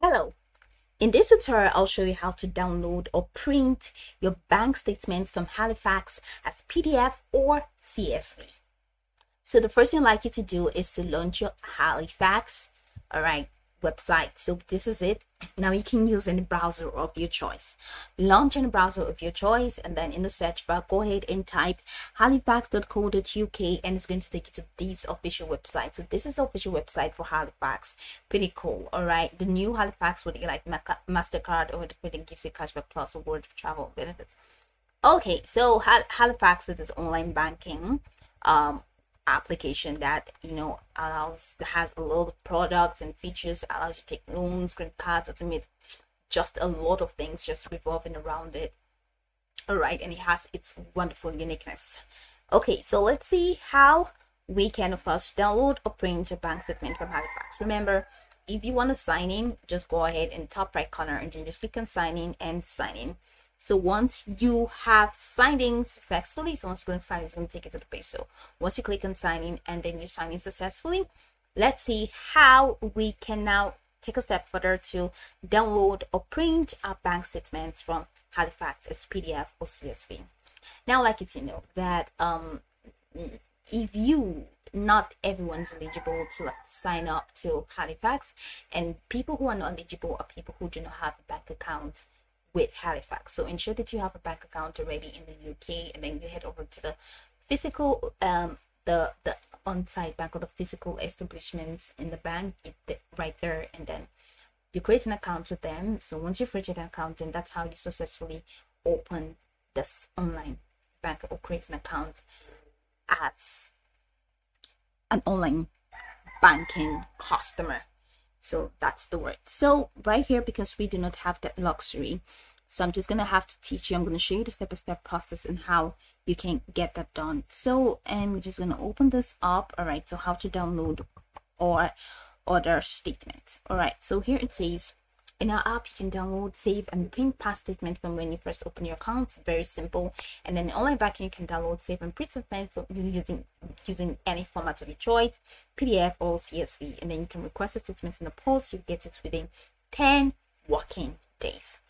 Hello. In this tutorial, I'll show you how to download or print your bank statements from Halifax as PDF or CSV. So the first thing I'd like you to do is to launch your Halifax, all right, website. So this is it. Now you can use any browser of your choice. Launch any browser of your choice and then in the search bar, go ahead and type halifax.co.uk and it's going to take you to this official website. So this is the official website for Halifax. Pretty cool. All right. The new Halifax would like MasterCard or it gives you cashback plus award travel benefits. Okay. So Halifax is online banking. Um, application that you know allows has a lot of products and features allows you to take loans credit cards automate just a lot of things just revolving around it. All right and it has its wonderful uniqueness. Okay so let's see how we can first download or print a bank statement from halifax. Remember if you want to sign in just go ahead and top right corner and then just click on sign in and sign in so once you have signed in successfully, so once you click sign, it's going to take you to the page. So once you click on sign in and then you sign in successfully, let's see how we can now take a step further to download or print our bank statements from Halifax as PDF or CSV. Now, like you to know that um, if you not everyone is eligible to like, sign up to Halifax, and people who are not eligible are people who do not have a bank account with Halifax. So ensure that you have a bank account already in the UK and then you head over to the physical um the the on-site bank or the physical establishments in the bank right there and then you create an account with them. So once you've created an account, then that's how you successfully open this online bank or create an account as an online banking customer so that's the word. So right here because we do not have that luxury. So i'm just gonna have to teach you. I'm gonna show you the step-by-step -step process and how you can get that done. So i'm just gonna open this up. All right so how to download or other statements. All right so here it says in our app, you can download, save, and print past statement from when you first open your account. It's very simple. And then online banking, you can download, save, and print statement from using using any format of your choice, PDF or CSV. And then you can request a statement in the post. You get it within 10 working days.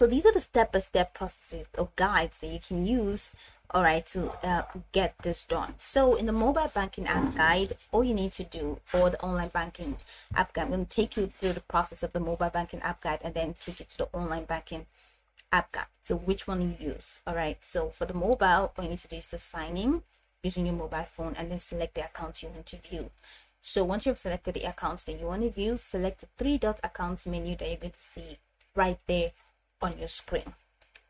So these are the step-by-step -step processes or guides that you can use all right to uh, get this done. So in the mobile banking app guide all you need to do or the online banking app guide i'm going to take you through the process of the mobile banking app guide and then take you to the online banking app guide. So which one you use all right? So for the mobile all you need to do is to sign in using your mobile phone and then select the accounts you want to view. So once you've selected the accounts that you want to view select the three dot accounts menu that you're going to see right there on your screen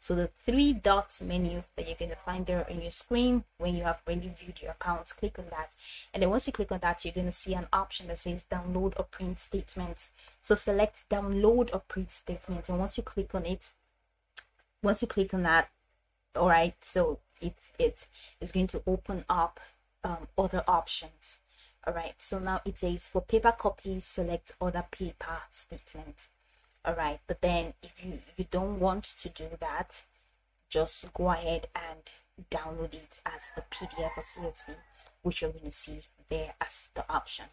so the three dots menu that you're going to find there on your screen when you have already viewed your accounts, click on that. And then once you click on that, you're going to see an option that says download or print statements. So select download or print statements. And once you click on it, once you click on that, all right, so it's it is it's going to open up um, other options. All right, so now it says for paper copies, select other paper statement all right but then if you you don't want to do that just go ahead and download it as a pdf or csv which you're going to see there as the option.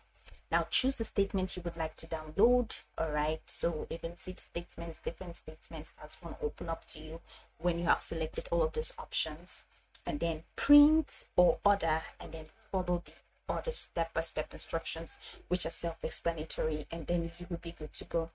Now choose the statements you would like to download all right so you can see statements different statements that's going to open up to you when you have selected all of those options. And then print or order and then follow the order step-by-step -step instructions which are self-explanatory and then you will be good to go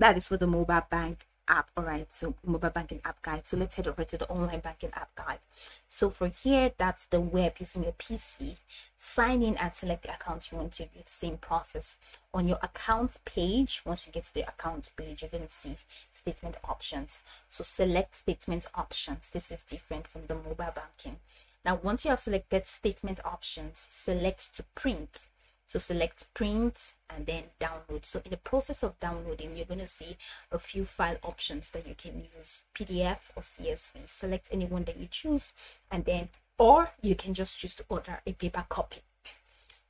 that is for the mobile bank app all right so mobile banking app guide. So let's head over to the online banking app guide. So for here that's the web using your pc sign in and select the account you want to use same process. On your accounts page once you get to the account page you're going to see statement options. So select statement options. This is different from the mobile banking. Now once you have selected statement options select to print so select print and then download. So in the process of downloading, you're going to see a few file options that you can use, PDF or CSV. Select any one that you choose and then, or you can just choose to order a paper copy.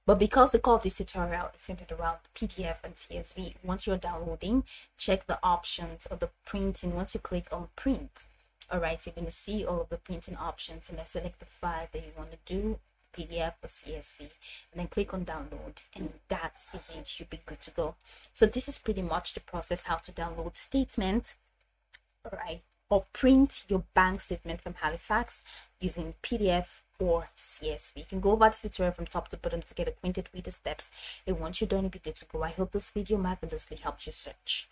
But because the core of this tutorial is centered around PDF and CSV, once you're downloading, check the options of the printing. Once you click on print, all right, you're going to see all of the printing options and then select the file that you want to do PDF or CSV and then click on download and that is it you'll be good to go so this is pretty much the process how to download statements all right or print your bank statement from Halifax using PDF or CSV. You can go over this tutorial from top to bottom to get acquainted with the steps. And once you're done, you'll be good to go. I hope this video marvelously helps you search.